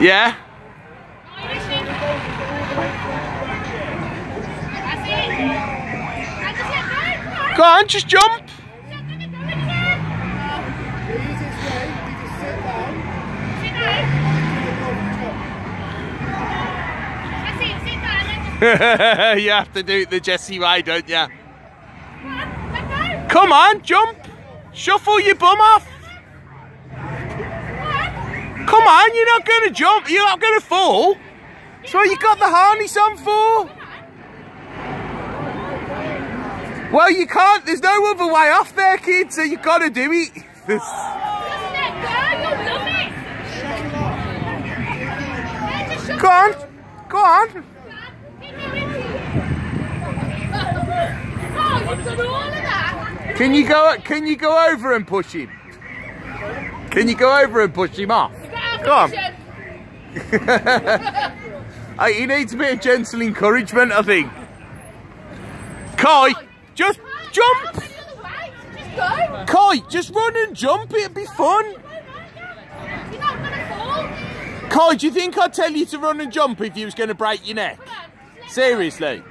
Yeah? Go on, just jump. you have to do it the Jessie way, don't you? Come on, jump. Shuffle your bum off. Come on, you're not going to jump. You're not going to fall. What you got the harness on for. Well, you can't. There's no other way off there, kid, so you got to do it. Go on. Go on. Can you go? Can you go over and push him? Can you go over and push him off? Come on. he needs a bit of gentle encouragement, I think. Cai, just jump. Cai, just run and jump. It'd be fun. Cai, do you think I'd tell you to run and jump if you was going to break your neck? Seriously.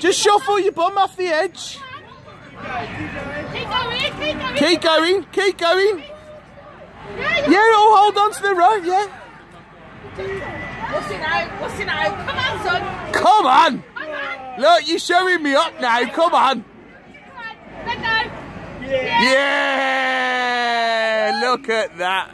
Just shuffle your bum off the edge. Keep going, keep going. Keep going, keep going. Yeah, oh, hold on to the rope, yeah. What's it out? What's it out? Come on, son. Come on. Come on. Look, you're showing me up now. Come on. Come on. Let go. Yeah, look at that.